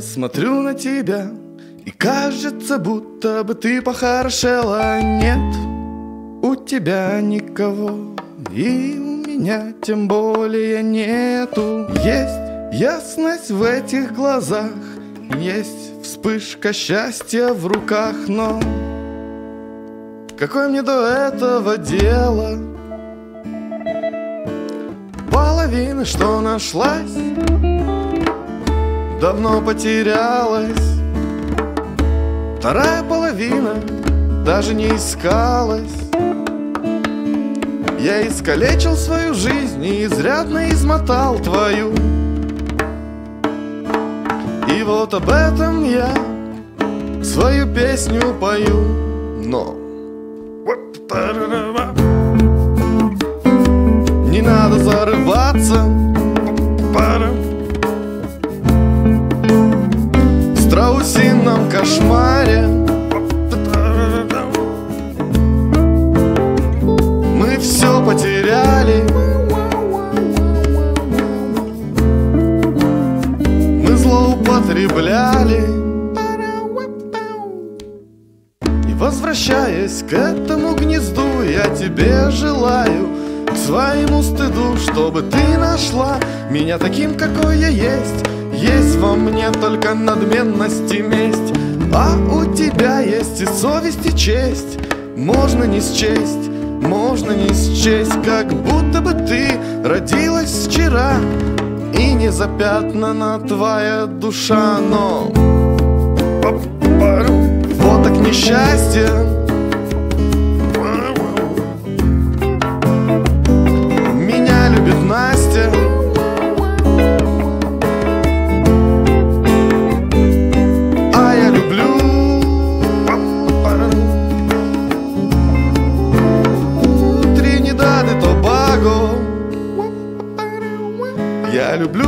смотрю на тебя И кажется, будто бы ты похорошела Нет, у тебя никого И у меня тем более нету Есть ясность в этих глазах Есть вспышка счастья в руках Но какое мне до этого дело? Половина, что нашлась давно потерялась. Вторая половина даже не искалась. Я искалечил свою жизнь и изрядно измотал твою. И вот об этом я свою песню пою. Но не надо зарываться страусином кошмаре. Мы все потеряли. Мы злоупотребляли. И возвращаясь к этому гнезду Я тебе желаю к своему стыду Чтобы ты нашла меня таким, какой я есть есть во мне только надменность и месть А у тебя есть и совесть, и честь. Можно не счесть, можно не счесть Как будто бы ты родилась вчера И не запятнана твоя душа Но вот так несчастье Я люблю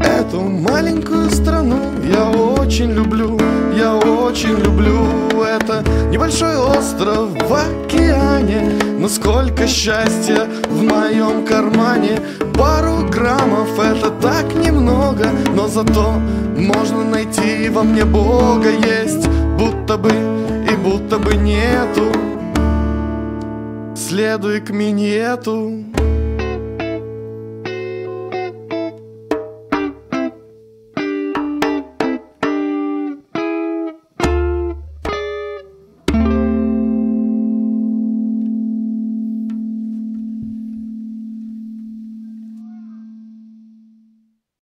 эту маленькую страну. Я очень люблю, я очень люблю Это небольшой остров в океане. Но сколько счастья в моем кармане. Пару граммов это так немного Но зато можно найти во мне Бога Есть. Будто бы и будто бы нету. Следуй к минету